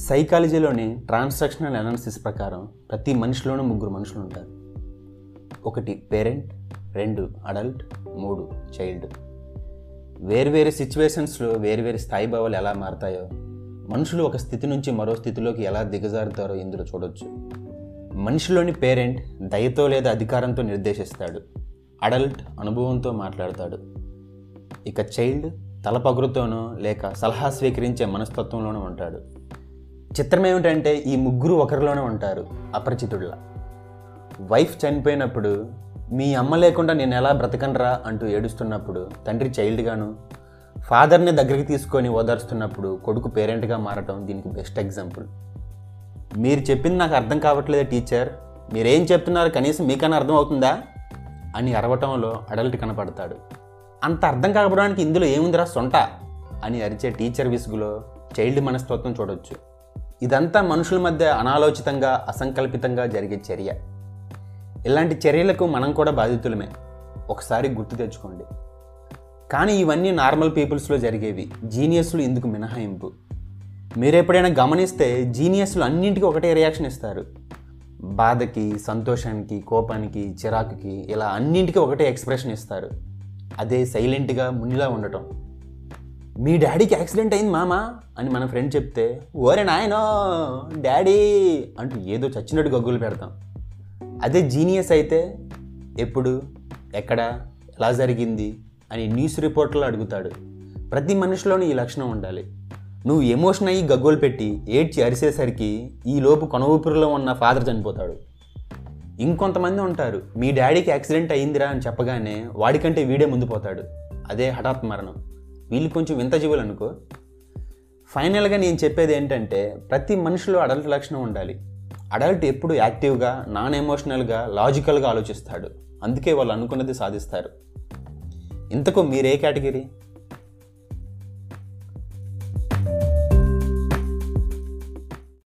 సైకాలజీలోని transactional analysis ప్రకారం ప్రతి మనిషిలోనూ ముగ్గురు మనుషులు ఉంటారు. ఒకటి పేరెంట్ రెండు అడల్ట్ మూడు చైల్డ్. వేర్వేరు సిచ్యువేషన్స్లో వేర్వేరు స్థాయి భావాలు ఎలా మారతాయో మనుషులు ఒక స్థితి నుంచి మరో స్థితిలోకి ఎలా దిగజారుతారో ఇందులో చూడొచ్చు. మనిషిలోని పేరెంట్ దయతో లేదా అధికారంతో నిర్దేశిస్తాడు. అడల్ట్ అనుభవంతో మాట్లాడతాడు. ఇక చైల్డ్ తలపగురుతోనో లేక సలహా స్వీకరించే మనస్తత్వంలోనూ ఉంటాడు. చిత్రం ఏమిటంటే ఈ ముగ్గురు ఒకరిలోనే ఉంటారు అపరిచితుడిలా వైఫ్ చనిపోయినప్పుడు మీ అమ్మ లేకుండా నేను ఎలా బ్రతకనరా అంటూ ఏడుస్తున్నప్పుడు తండ్రి చైల్డ్గాను ఫాదర్ని దగ్గరికి తీసుకొని ఓదార్స్తున్నప్పుడు కొడుకు పేరెంట్గా మారటం దీనికి బెస్ట్ ఎగ్జాంపుల్. మీరు చెప్పింది నాకు అర్థం కావట్లేదు టీచర్. మీరేం చెప్తున్నారు? కనీసం మీకన్నా అర్థం అవుతుందా? అని అరవటంలో అడల్ట్ కనపడతాడు. అంత అర్థం కాకపోవడానికి ఇందులో ఏముందిరా సొంట? అని అరిచే టీచర్ విసుగులో చైల్డ్ మనస్తత్వం చూడొచ్చు. ఇదంతా మనుషుల మధ్య అనాలోచితంగా అసంకల్పితంగా జరిగే చర్య. ఇలాంటి చర్యలకు మనం కూడా బాధితులమే. ఒకసారి గుర్తు తెచ్చుకోండి. కానీ ఇవన్నీ నార్మల్ పీపుల్స్లో జరిగేవి. జీనియస్లు ఇందుకు మినహాయింపు. మీరు ఎప్పుడైనా గమనిస్తే జీనియస్లు అన్నింటికి ఒకటే రియాక్షన్ ఇస్తారు. బాధకి సంతోషానికి కోపానికి చిరాకుకి ఇలా అన్నింటికి ఒకటే ఎక్స్ప్రెషన్ ఇస్తారు. అదే సైలెంట్గా మునిలా ఉండటం. మీ డాడీకి యాక్సిడెంట్ అయింది మామా? అని మన ఫ్రెండ్ చెప్తే ఓరే నాయనో డాడీ అంటూ ఏదో చచ్చినట్టు గగ్గులు పెడతాం. అదే జీనియస్ అయితే ఎప్పుడు ఎక్కడ ఎలా జరిగింది అని న్యూస్ రిపోర్ట్లో అడుగుతాడు. ప్రతి మనిషిలోనూ ఈ లక్షణం ఉండాలి. నువ్వు ఎమోషన్ అయ్యి గగ్గోలు పెట్టి ఏడ్చి అరిసేసరికి ఈ లోపు కొన ఊపిరిలో ఉన్న ఫాదర్ చనిపోతాడు. ఇంకొంతమంది ఉంటారు మీ డాడీకి యాక్సిడెంట్ అయ్యిందిరా అని చెప్పగానే వాడికంటే వీడే ముందు పోతాడు. అదే హఠాత్ మరణం. వీళ్ళు కొంచెం వింత జీవులు అనుకో. ఫైనల్గా నేను చెప్పేది ఏంటంటే ప్రతి మనిషిలో అడల్ట్ లక్షణం ఉండాలి. అడల్ట్ ఎప్పుడు యాక్టివ్గా నాన్ ఎమోషనల్గా లాజికల్గా ఆలోచిస్తాడు. అందుకే వాళ్ళు అనుకున్నది సాధిస్తారు. ఇంతకు మీరే కేటగిరీ